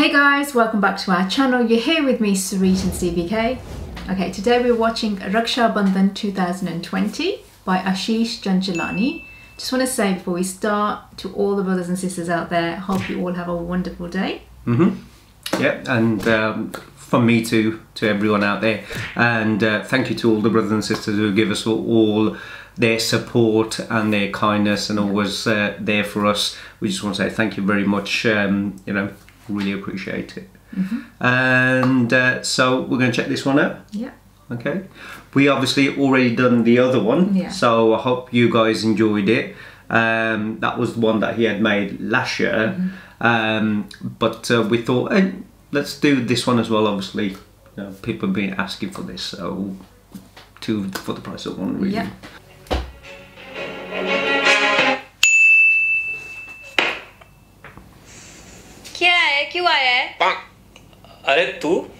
Hey guys, welcome back to our channel. You're here with me, Sarit and CBK. Okay, today we're watching Raksha Bandhan 2020 by Ashish Janjalani. Just want to say before we start to all the brothers and sisters out there, hope you all have a wonderful day. Mm-hmm. Yeah, and um, from me to to everyone out there, and uh, thank you to all the brothers and sisters who give us all, all their support and their kindness and always uh, there for us. We just want to say thank you very much. Um, you know, really appreciate it. And uh, so we're going to check this one out. Yeah. Okay. We obviously already done the other one, Yeah. so I hope you guys enjoyed it. Um, that was the one that he had made last year, um, but uh, we thought, hey, let's do this one as well. Obviously, you know, people have been asking for this, so two for the price of one, really. Yeah. क्या आया है? अरे तू?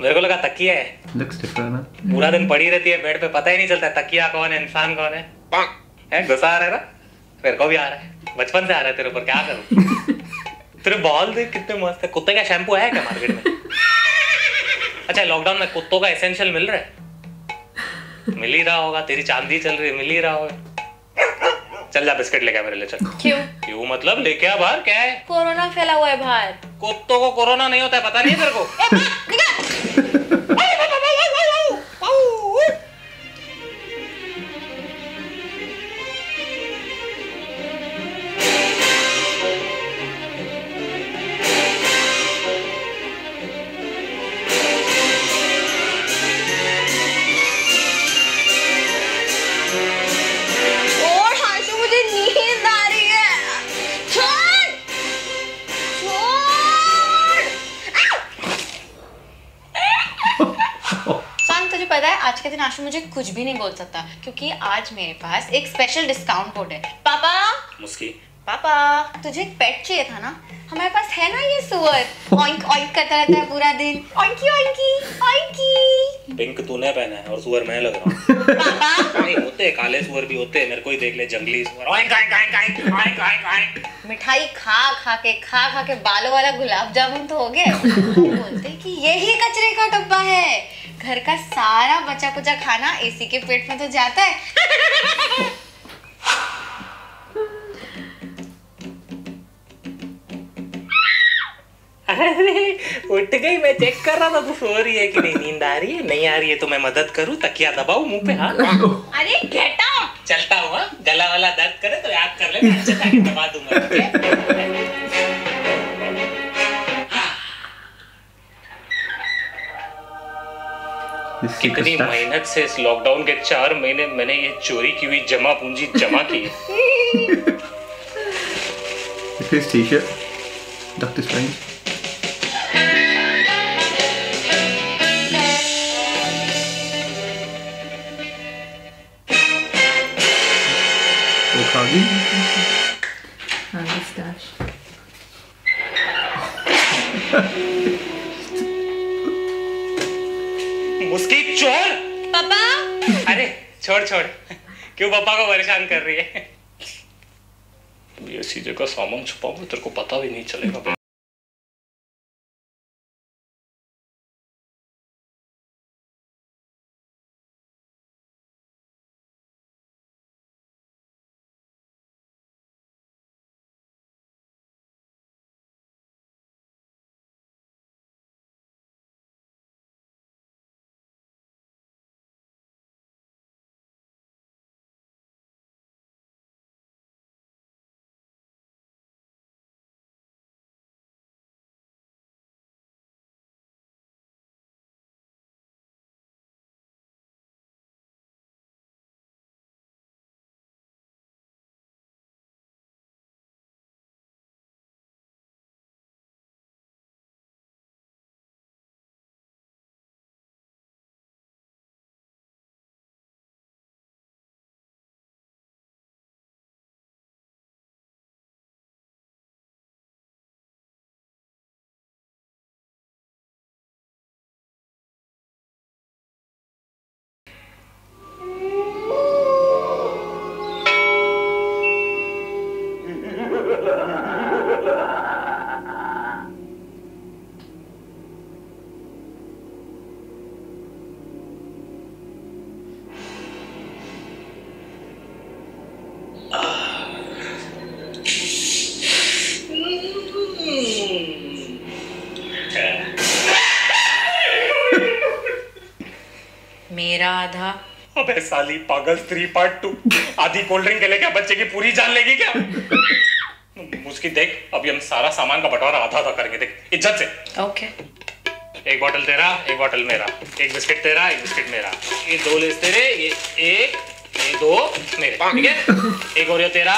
मेरे को लगा तकिया है। Looks different, huh? पूरा दिन पड़ी रहती है बेड पे पता ही नहीं चलता तकिया कौन है इंसान कौन है। है गुस्सा आ रहा है ना? मेरे को भी आ रहा है। बचपन से आ रहा है तेरे ऊपर क्या करूँ? तेरे बाल देख कितने मस्त है। कुत्ते का शैम्पू है क्या मार्केट में? अच्छा लॉकडाउन में कुत्तों का एसेंशियल मिल रहा है? मिल ही रहा होगा तेरी चांदी चल रही है मिल ही रहा होगा। चल जा बिस्किट लेके मेरे लिए चल। क्यों? क्यों मतलब लेके आ बाहर? क्या है? कोरोना फैला हुआ है बाहर। कुत्तों को कोरोना नहीं होता है पता नहीं है तेरे को? पता है आज के दिन आशु मुझे कुछ भी नहीं बोल सकता क्योंकि आज मेरे पास एक स्पेशल डिस्काउंट कोड है। पापा! मुस्की। पापा! तुझे एक पेट चाहिए था ना? हमारे पास है ना ये सुअर? ऑइंक ऑइंक करता रहता है पूरा दिन। ऑइंकी ऑइंकी ऑइंकी पिंक तूने पहना है और सुअर मैं लग रहा हूँ। पापा! नहीं होते काले सुअर भी होते हैं मेरे को ही देख ले जंगली सुअर। Oink oink oink oink oink oink oink मिठाई खा खा के खा खा के बालों वाला गुलाब जामुन तो हो गया। बोलते हैं कि यही कचरे का डब्बा है। घर का सारा बचा कुचा खाना एसी के पेट में तो जाता है। अरे उठ गई मैं चेक कर रहा था तू सो रही है कि नहीं? नींद आ रही है? नहीं आ रही है तो मैं मदद करूँ? तकिया दबाऊं मुँह पे हाँ? अरे आउट चलता हुआ गला वाला दर्द करे तो याद कर ले मैं अच्छे दबा दूँगा कितनी मेहनत से इस लॉकडाउन के चार महीने मैंने ये चोरी की हुई जमा पूंजी जमा की। हाँ, मुस्की चोर पापा? अरे छोड़ छोड़। क्यों पापा को परेशान कर रही है? ऐसी जगह सामान छुपाऊँगा तेरे को पता भी नहीं चलेगा। अबे साली पागल थ्री पार्ट टू आधी कोल्ड ड्रिंक के लिए क्या बच्चे की पूरी जान लेगी क्या? मुझकी देख अभी हम सारा सामान का बंटवारा आधा आधा करेंगे देख इज़्ज़त से। ओके एक बॉटल तेरा एक बॉटल मेरा। एक बिस्किट तेरा एक बिस्किट मेरा। ये दो लेस तेरे ये एक ये दो मेरे। ठीक है? एक ओरियो तेरा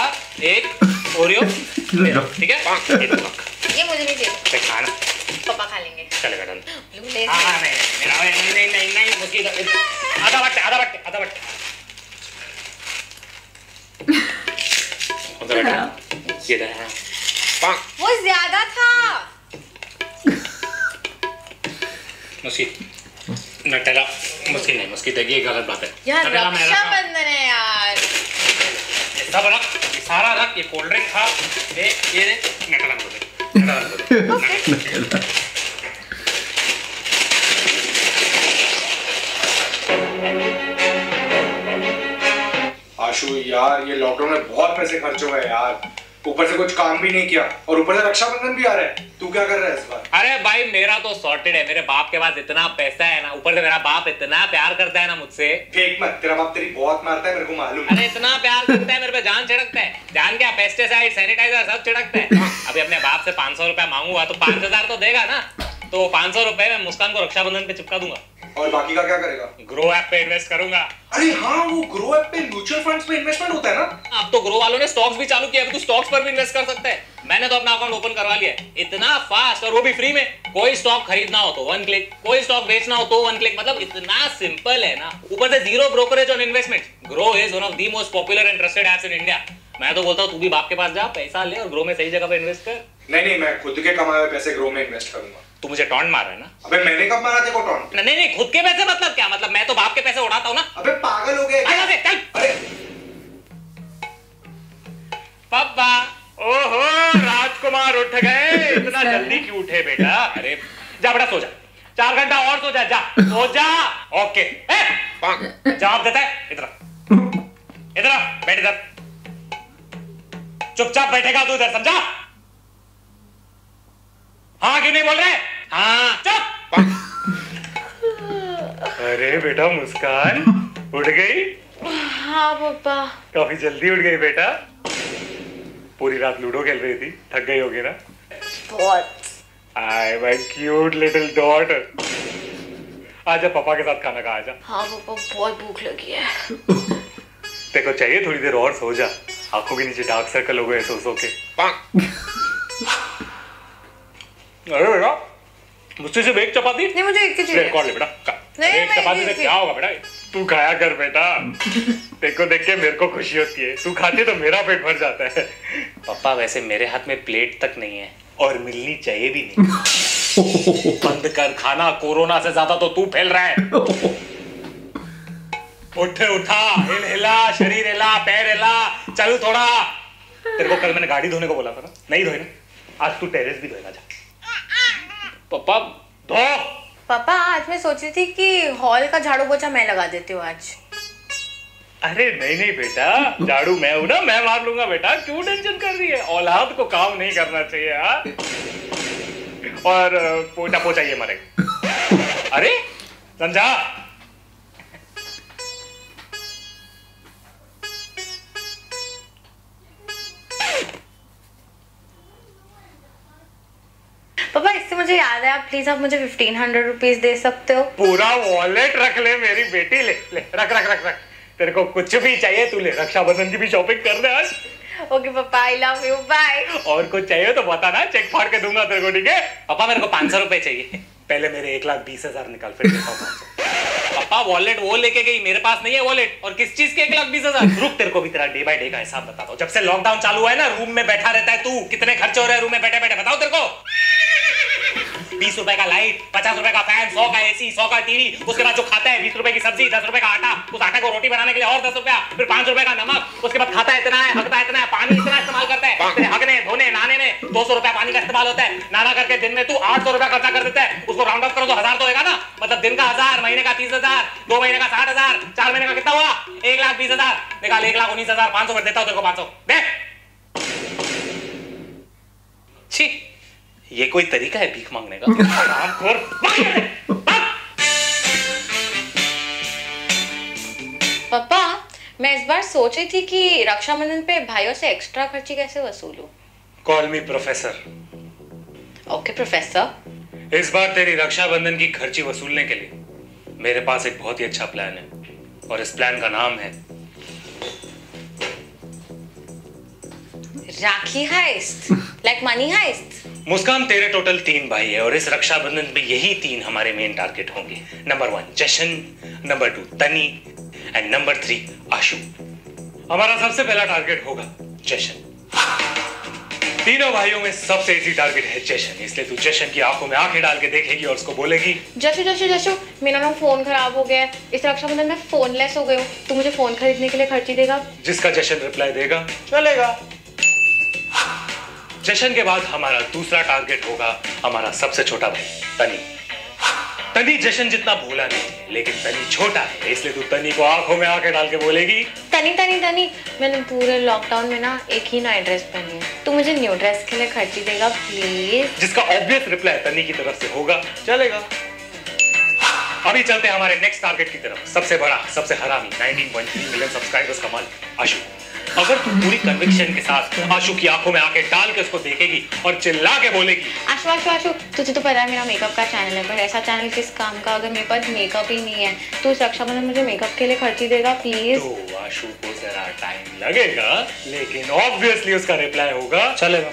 एक ओरियो मेरा। ठीक है? ये ये मुझे भी दे देख खाना। पापा खा लेंगे। चलेगा डन। लू ले हाँ हाँ, नहीं नहीं मेरा नहीं नहीं नहीं नहीं ये हाँ। वो ज़्यादा था। मुस्की। नटेला। मुस्की नहीं मुस्की देखिए गलत बात है। यार रक्षाबंधन है यार। ये सब रख ये सारा रख ये कोल्ड ड्रिंक खा। ये ये नटेला दे नटेला को आशु यार ये लॉकडाउन में बहुत पैसे खर्च हुए हैं यार। ऊपर से कुछ काम भी नहीं किया और ऊपर से रक्षाबंधन भी आ रहा है। तू क्या कर रहा है इस बार? अरे भाई मेरा तो सॉर्टेड है। मेरे बाप के पास इतना पैसा है ना ऊपर से मेरा बाप इतना प्यार करता है ना मुझसे। फेक मत तेरा बाप तेरी बहुत मारता है मेरे को मालूम अरे इतना प्यार करता है मेरे पे जान छिड़कता है। जान क्या पेस्टिसाइड सैनिटाइजर सब छिड़कता है। अभी अपने बाप से पाँच सौ रुपया मांगूँगा तो पाँच हज़ार तो देगा ना। तो पाँच सौ रुपए में मुस्कान को रक्षाबंधन पे चिपका दूँगा। और बाकी का क्या करेगा? ग्रो ऐप पे इन्वेस्ट करूँगा। अरे हाँ वो ग्रो ऐप पे म्यूचुअल फंड्स पे इन्वेस्टमेंट होता है ना? अब तो ग्रो वालों ने स्टॉक्स भी चालू किया तू स्टॉक्स पर भी इन्वेस्ट कर सकता है। मैंने तो अपना अकाउंट ओपन करवा लिया इतना फास्ट और वो भी फ्री में। कोई स्टॉक खरीदना हो तो वन क्लिक कोई स्टॉक बेचना हो तो वन क्लिक मतलब इतना सिंपल है ना। ऊपर से zero brokerage on investment Groww is one of the most popular and trusted apps in India मैं तो बोलता हूँ तू भी बाप के पास जा पैसा ले और ग्रो में सही जगह पे इन्वेस्ट कर। नहीं नहीं मैं खुद के कमाए हुए पैसे ग्रो में इन्वेस्ट करूँगा। तू मुझे टॉन्ट मार रहा है ना? अबे मैंने कब मारा तेरे को टॉन्ट? नहीं नहीं खुद के पैसे मतलब क्या? मतलब मैं तो बाप के पैसे उड़ाता हूँ ना? अबे पागल हो क्या? दे, चल। अरे। पापा ओहो राजकुमार उठ गए। इतना जल्दी क्यों उठे बेटा? अरे जा बेटा सो जा। चार घंटा और सो जा जा। सो जा। ओके। जवाब देता है? इधर इधर आ, बैठ इधर। चुपचाप बैठेगा तू इधर समझा? हाँ क्यों नहीं बोल रहे? हाँ चुप। अरे बेटा मुस्कान उठ गई? हाँ पापा। काफ़ी जल्दी उठ गई बेटा। पूरी रात लूडो खेल रही थी। थक गई होगी ना? बहुत I my cute little daughter आजा पापा के साथ खाना खा आजा हाँ पापा बहुत भूख लगी है। को चाहिए थोड़ी देर और सो जा। आँखों के नीचे डार्क सर्कल हो गए सो सो के। अरे बेटा मुझसे सिर्फ़ एक चपाती? नहीं मुझे एक चाहिए और ले बेटा नहीं, एक चपाती से क्या होगा बेटा? तू खाया कर बेटा। को देख के मेरे को खुशी होती है। तू खाती तो मेरा पेट भर जाता है। पापा वैसे मेरे हाथ में प्लेट तक नहीं है। और मिलनी चाहिए भी नहीं। बंद कर खाना कोरोना से ज़्यादा तो तू फैल रहा है। उठ उठा हिल हिला शरीर हिला पैर हिला चल थोड़ा। तेरे को कल मैंने गाड़ी धोने को बोला था ना? नहीं धोए ना? आज तू टेरेस भी धोएगा जा। पापा धो पापा आज मैं सोच रही थी कि हॉल का झाड़ू पोछा मैं लगा देती हूँ आज। अरे नहीं नहीं बेटा झाड़ू मैं हूँ ना मैं मार लूँगा बेटा क्यों टेंशन कर रही है? औलाद को काम नहीं करना चाहिए यार और पोटा पोचाइए मारे अरे समझा आप प्लीज़ आप मुझे फिफ्टीन हंड्रेड रुपीज़ दे सकते हो? पूरा वॉलेट रख ले मेरी बेटी ले ले रख रख रख रख। तेरे को कुछ भी चाहिए तू ले रक्षाबंधन की भी शॉपिंग कर दे आज। ओके पापा आई लव यू बाय और कुछ चाहिए तो बता ना चेक फाड़ के दूँगा तेरे को ठीक है? पापा मेरे को पाँच सौ रुपए चाहिए। पहले मेरे एक लाख बीस हज़ार निकाल फिर देता 500 पापा वॉलेट वो लेके गई मेरे पास नहीं है वॉलेट और किस चीज़ के एक लाख बीस हज़ार? रुक तेरे को भी तेरा डे बाय डे का हिसाब बताता हूँ जब से लॉकडाउन चालू हुआ है ना रूम में बैठा रहता है तू। कितने खर्चे हो रहे हैं रूम में? बैठे बैठे बताओ तेरे को। बीस रुपए का लाइट पचास रुपए का फ़ैन सौ का एसी सौ का टीवी उसके बाद जो खाता है, बीस रुपए की सब्ज़ी, दस रुपए का आटा, उस आटा को रोटी बनाने के लिए और दस रुपया, फिर पाँच रुपए का नमक, उसके बाद खाता इतना है हकता इतना है, पानी इतना इस्तेमाल करता है, तेरे हगने, धोने, नहाने में दो सौ रुपया पानी का इस्तेमाल होता है नाना करके दिन में तू आठ सौ रुपया खर्चा कर देता है, उसको राउंड अप करो तो हज़ार तो होगा ना मतलब दिन का हज़ार, महीने का तीस हज़ार, दो महीने का साठ हज़ार, चार महीने का कितना हुआ? एक लाख बीस हज़ार, निकाल एक लाख उन्नीस हज़ार, पाँच सौ देता हूँ तेरे को पाँच सौ, दे। छी। ये कोई तरीका है भीख मांगने का? यहाँ मैं इस बार सोच रही थी कि रक्षाबंधन पे भाइयों से एक्स्ट्रा खर्ची कैसे वसूलूं? Call me professor okay professor इस बार तेरी रक्षाबंधन की खर्ची वसूलने के लिए मेरे पास एक बहुत ही अच्छा प्लान है और इस प्लान का नाम है Rakhi heist like money heist Muskan तेरे टोटल तीन भाई है और इस रक्षाबंधन में यही तीन हमारे मेन टारगेट होंगे। Number one Jashan number two Tani and number three Ashu. हमारा सबसे पहला टारगेट होगा जशन। तीनों भाइयों में सबसे इजी टारगेट है जशन। इसलिए तू जशन की आँखों में आँखें डाल के देखेगी और उसको बोलेगी जशो जशो जशो मेरा ना फ़ोन खराब हो गया है। इस रक्षाबंधन में फ़ोन लेस हो गई हूँ। तू मुझे फ़ोन खरीदने के लिए खर्ची देगा? जिसका जशन रिप्लाई देगा चलेगा। जशन के बाद हमारा दूसरा टारगेट होगा हमारा सबसे छोटा भाई तनी। तनी जशन जितना भोला नहीं लेकिन तनी छोटा है इसलिए तू तनी को आँखों में आँखें डाल के बोलेगी। तनी तनी तनी मैंने पूरे लॉकडाउन में ना एक ही नया ड्रेस पहनी है। तू मुझे न्यू ड्रेस के लिए खर्ची देगा प्लीज़ जिसका ऑब्वियस रिप्लाई तनी की तरफ़ से होगा चलेगा। अभी चलते हैं हमारे नेक्स्ट टारगेट की तरफ़। सबसे बड़ा सबसे हरामी 19.3 मिलियन सब्सक्राइबर्स का मालिक आशु। अगर तू पूरी कन्विक्शन के साथ आशु की आँखों में आके डाल के उसको देखेगी और चिल्ला के बोलेगी। आशु आशु आशु तुझे तो पता है मेरा मेकअप का चैनल है पर ऐसा चैनल किस काम का? अगर मेरे पास मेकअप ही नहीं है तो रक्षाबंधन मुझे मेकअप के लिए खर्ची देगा प्लीज़ तो आशु को जरा टाइम लगेगा लेकिन ऑब्वियसली उसका रिप्लाई होगा चलेगा।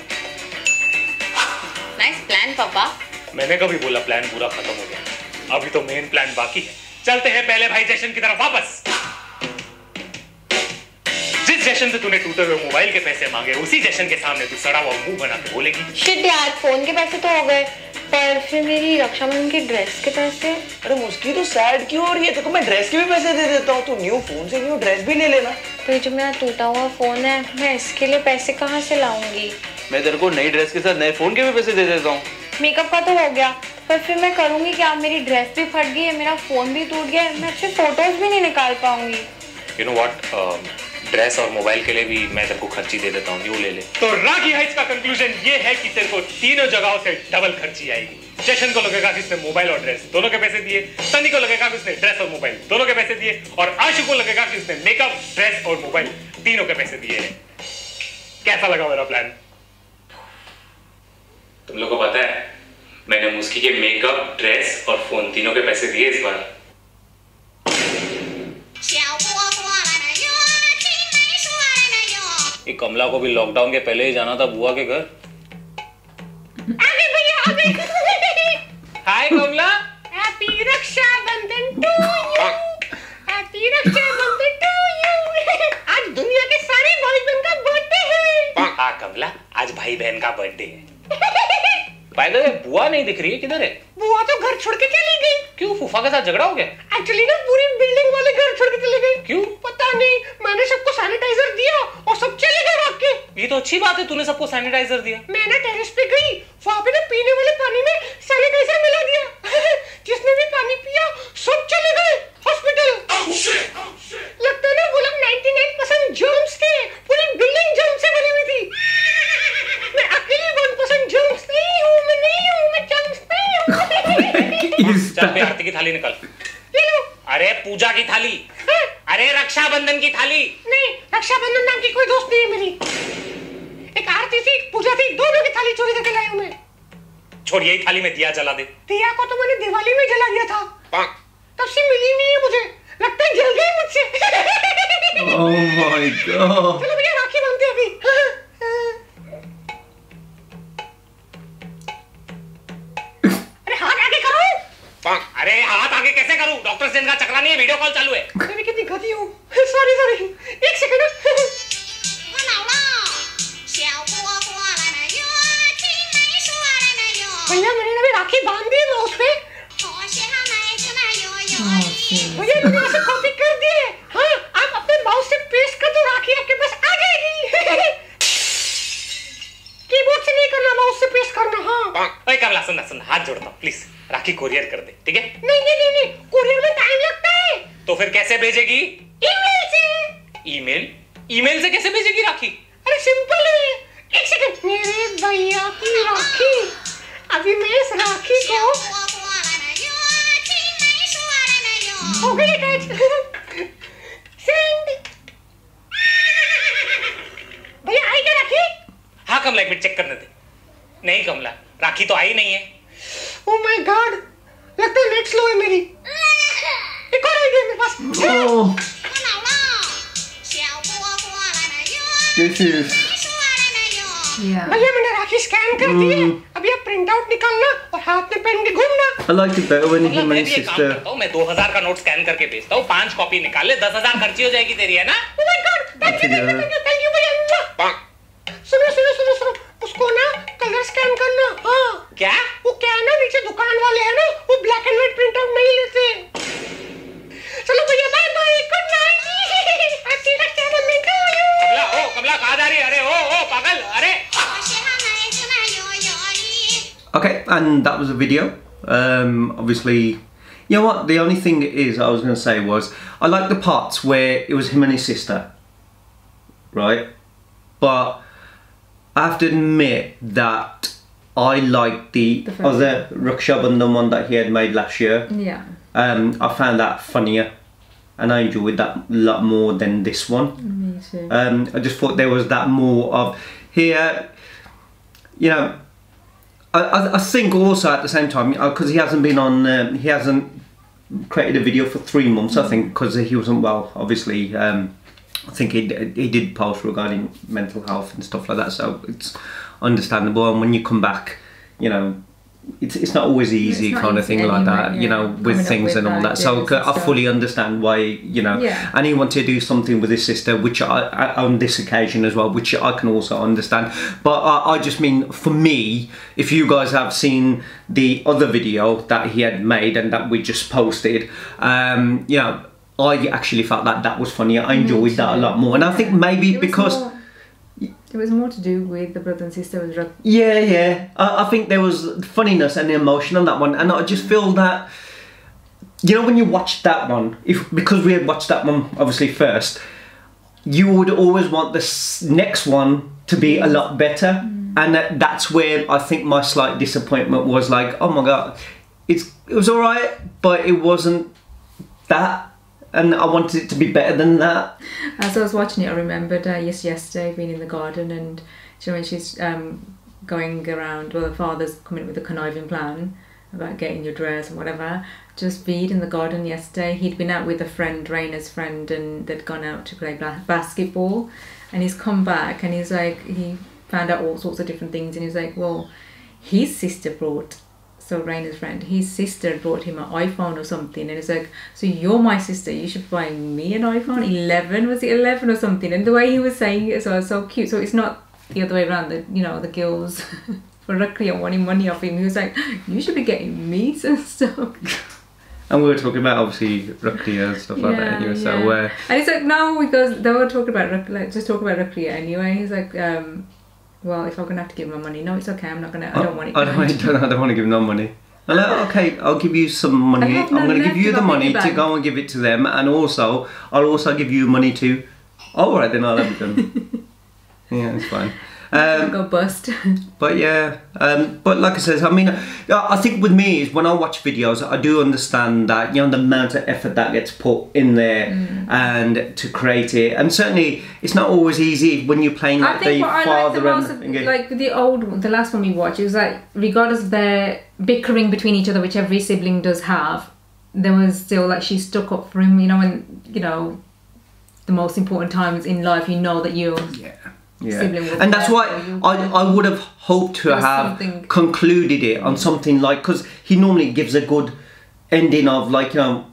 नाइस प्लान पापा। मैंने कभी बोला प्लान पूरा खत्म हो गया। अभी तो मेन प्लान बाकी है। चलते हैं पहले भाई जैशन की तरफ़ वापस। जिस जशन से तूने टूटे हुए मोबाइल के पैसे मांगे उसी जैशन के सामने तू सड़ा हुआ मुँह बना के बोलेगी। शिट यार फ़ोन के पैसे तो हो गए पर फिर मेरी रक्षाबंधन की ड्रेस के पैसे? अरे मुस्की तो सैड क्यों हो रही है? देखो मैं ड्रेस के भी पैसे दे देता हूँ तू न्यू फ़ोन से न्यू ड्रेस भी ले लेना। तो जो मेरा टूटा हुआ फ़ोन है मैं इसके लिए पैसे कहाँ से लाऊँगी? मैं तेरे को नई ड्रेस के साथ नए फ़ोन के भी पैसे दे देता हूँ। मेकअप का तो हो गया। पर फिर मैं करूँगी क्या? मेरी ड्रेस भी फट गई है मेरा फ़ोन भी टूट गया है मैं अच्छे फ़ोटोज़ भी नहीं निकाल पाऊँगी। यू नो व्हाट ड्रेस और मोबाइल के लिए भी मैं तेरे को खर्ची दे देता हूँ न्यू ले ले। तो राखी हाइट्स का कंक्लूजन ये है कि तेरे को तीनों जगहों से डबल खर्ची आएगी। जशन को लगेगा कि इसने मोबाइल और ड्रेस दोनों के पैसे दिए सनी को लगेगा कि उसने ड्रेस और मोबाइल दोनों के पैसे दिए और आशु को लगेगा कि उसने मेकअप ड्रेस और मोबाइल तीनों के पैसे दिए हैं। कैसा लगा मेरा प्लान तुम लोग को पता है उसकी के मेकअप ड्रेस और फ़ोन तीनों के पैसे दिए इस बार। ये कमला को भी लॉकडाउन के पहले ही जाना था बुआ के घर। Hi Kamla. Happy Rakshabandhan to you happy Rakshabandhan to you आज दुनिया के सारे भाई बहन का बर्थडे है। हाँ कमला आज भाई बहन का बर्थडे है। बाय द वे बुआ नहीं दिख रही है किधर है? बुआ तो घर छोड़ के चली गई। क्यों फूफा के साथ झगड़ा हो गया? एक्चुअली ना पूरी बिल्डिंग वाले घर छोड़ के चले गए क्यों? पता नहीं मैंने सबको सैनिटाइजर दिया और सब चले गए भाग के। ये तो अच्छी बात है तूने सबको सैनिटाइजर दिया। मैं ना टेरेस पे गई वहाँ पे ना पीने वाले पानी में सैनिटाइजर मिला दिया। जिसने भी पानी पिया सब चले गए हॉस्पिटल लगता है ना वो लोग 99% जर्म्स थे पूरी बिल्डिंग जर्म से भरी हुई थी मैं अकेली 1% जर्म्स नहीं हूँ मैं नहीं हूँ मैं जर्म्स नहीं चल पे आरती की थाली निकल। ये लो अरे पूजा की थाली। हाँ, अरे रक्षाबंधन की थाली। नहीं रक्षाबंधन नाम की कोई दोस्त नहीं है मेरी। एक आरती थी पूजा थी दोनों की थाली चोरी करके लाई हूँ मैं। छोड़ यही थाली में दिया जला दे। दिया को तो मैंने दिवाली में जला दिया था। तब से मिली नहीं है मुझे। लगता है जल गई मुझसे। Oh my god. है नहीं नहीं नहीं, नहीं कुरियर में टाइम लगता है। तो फिर कैसे भेजेगी? ईमेल से। ईमेल ईमेल से कैसे भेजेगी राखी? अरे सिंपल है। एक सेकंड मेरे भैया की राखी। अभी मैं इस राखी को हो गई अटैच सेंड भैया आई क्या राखी? हाँ कमला एक मिनट चेक करने दे। नहीं कमला राखी तो आई नहीं है। ओ माय गॉड लगता है नेट स्लो है मेरी। एक और आइडिया मेरे पास। दिस इज़ oh भैया मैंने राखी स्कैन कर दी है। hmm. अभी आप प्रिंट आउट निकालना और हाथ में पहन के घूमना। I like it better when he my sister. मैं 2000 का नोट स्कैन करके भेजता हूँ। पाँच कॉपी निकाले 10000 खर्ची हो जाएगी तेरी है ना? Oh my god! Thank you, thank you, thank you, thank you, भैया. सुनो सुनो सुनो सुनो। उसको ना कलर स्कैन करना। हाँ। क्या? वो क्या है ना नीचे दुकान वाले हैं ना वो black and white print out नहीं लेते। चलो भैया bye bye good night happy next time to you Kamla ओ कमला कहां जा रही अरे ओ ओ पागल अरे। Okay, and that was a video. Um, obviously, you know what? The only thing is I was going to say was I like the parts where it was him and his sister, right? But I have to admit that I liked the, The other Raksha Bandhan one that he had made last year. Yeah. Um, I found that funnier, and I enjoyed that a lot more than this one. Me too. Um, I just thought there was that more of here. You know, I, I, think also at the same time because he hasn't been on, um, he hasn't created a video for three months. I think because he wasn't well. Obviously, um, I think he he did post regarding mental health and stuff like that. So it's understandable. And when you come back, you know. It's, it's not always easy not kind of thing like that, you know, with things with and all that. So I fully understand why, you know, Yeah. and he wanted to do something with his sister, which I, I on this occasion as well, which I can also understand. But I, I just mean, for me, if you guys have seen the other video that he had made and that we just posted, um, you know, I actually felt that that was funnier. I enjoyed that a lot more, and I think maybe because. more- it was more to do with the brother and sister with Yeah, yeah. I, I think there was funniness and emotion on that one, and I just feel that you know when you watch that one, if because we had watched that one obviously first, you would always want this next one to be a lot better, mm. and that, that's where I think my slight disappointment was like, oh my god, it's it was all right, but it wasn't that, and I wanted it to be better than that. As I was watching it, I remembered uh, yes, yesterday being in the garden and you know, when she's um, going around, well, the father's coming up with a conniving plan about getting your dress and whatever. Just Bede in the garden yesterday. He'd been out with a friend, Raina's friend, and they'd gone out to play ba- basketball. And he's come back and he's like, he found out all sorts of different things. And he's like, well, his sister brought so Raina's friend, his sister brought him an iPhone or something, and it's like, so you're my sister, you should buy me an iPhone. Eleven was it eleven or something? And the way he was saying it, so it was so cute. So it's not the other way around. The you know the girls for Rakri and wanting money off him. He was like, you should be getting me some stuff. And we were talking about obviously Rukia and stuff like that anyway. So uh, and he's like, no, because they were talking about Rak- like just talk about Rakri anyway. He's like, um, well, if I'm gonna have to give him money, no, it's okay. I'm not gonna. I oh, don't want it. I don't, I don't, I don't want to give no money. I'm like, uh, okay, I'll give you some money. I'm going to give you the money to go and give it to them, and also I'll also give you money to. All right, then I'll have it done. yeah, it's fine. Um, go bust. but yeah, um, but like I said, I mean, I think with me is when I watch videos, I do understand that you know the amount of effort that gets put in there Mm. and to create it, and certainly it's not always easy when you're playing like the I like the father most, and, of, and like the old, the last one we watched, it was like regardless of their bickering between each other, which every sibling does have, there was still like she stuck up for him. You know, and you know, the most important times in life, you know that you. Yeah. Was and that's why. I, I would have hoped to have something- concluded it on something like because he normally gives a good ending of like you know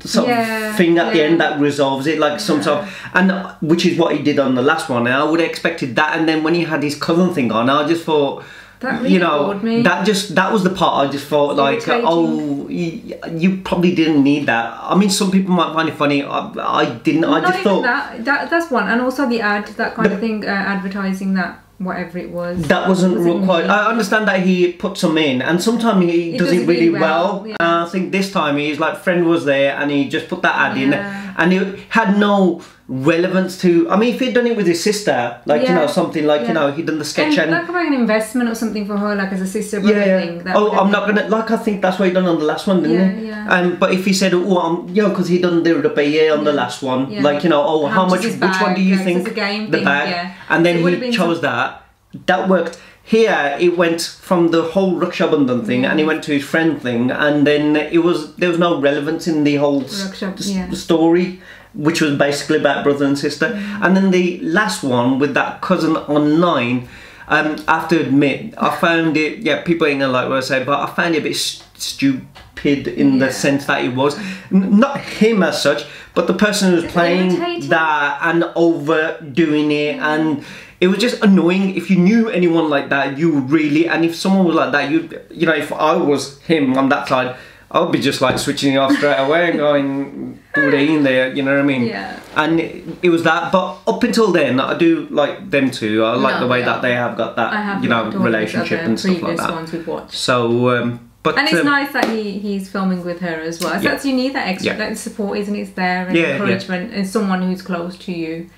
sort Yeah, of thing at the end that resolves it like some sort of and which is what he did on the last one and I would have expected that and then when he had his cousin thing on I just thought That really you know bored me. that just that was the part I just thought like oh you, you probably didn't need that I mean some people might find it funny I, I didn't I just thought that, that. That's one, and also the ad, that kind of thing, uh, advertising that whatever it was. That wasn't Wasn't. I understand that he put some in, and sometimes he, He does does it really really well. well, yeah. And I think this time he's like friend was there, and he just put that ad in, and it had no relevance to. I mean, if he'd done it with his sister, like you know something like you know he'd done the sketch and and. like about an investment or something for her, like as a sister brother yeah. thing. That oh, I'm not gonna like. I think that's what he done on the last one, didn't Yeah, he? yeah. Um, but if he said, "Oh, I'm," you know, because he done the year on the last one, Yeah. like you know, oh, How how much? Which one do you Like, think? it's a game the thing, bag, yeah. and then he chose some- that. that worked. Here it went from the whole Raksha Bandhan thing, and it went to his friend thing, and then it was there was no relevance in the whole s- Raksha- s- yeah. story, which was basically about brother and sister. And then the last one with that cousin online. Um, I have to admit, I found it. Yeah, people ain't gonna like what I say, but I found it a bit st- stupid in the sense that it was N- not him as such, but the person who was playing that and overdoing it, and it was just annoying. If you knew anyone like that, you would really, and if someone was like that, you, you know, if I was him on that side. I would be just like switching it off straight away and going, they in there, you know what I mean? Yeah. And it, it was that, but up until then, I do like them too. I like No, the way they that they have got that, have you know, liked all of his relationship and stuff like that. ones we've watched. So, um, but And it's um, nice that he, he's filming with her as well. So Yeah. that's you need that extra Yeah. that support, isn't it? It's there and Yeah, yeah. encouragement and someone who's close to you.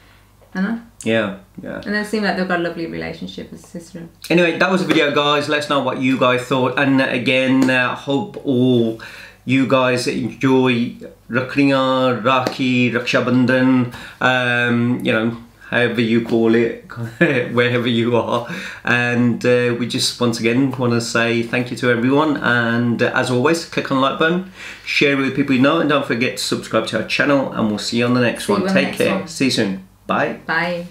Know? yeah, yeah. And they seem like they've got a lovely relationship as sister. Anyway, that was the video, guys. Let us know what you guys thought, and uh, again, uh, hope all you guys enjoy Rakriya, Rakhi, Raksha Bandhan, um, you know, however you call it, wherever you are. And uh, we just once again want to say thank you to everyone. And uh, as always, click on the like button, share it with people you know, and don't forget to subscribe to our channel. And we'll see you on the next See one. Take care. one. See you soon. Bye. Bye.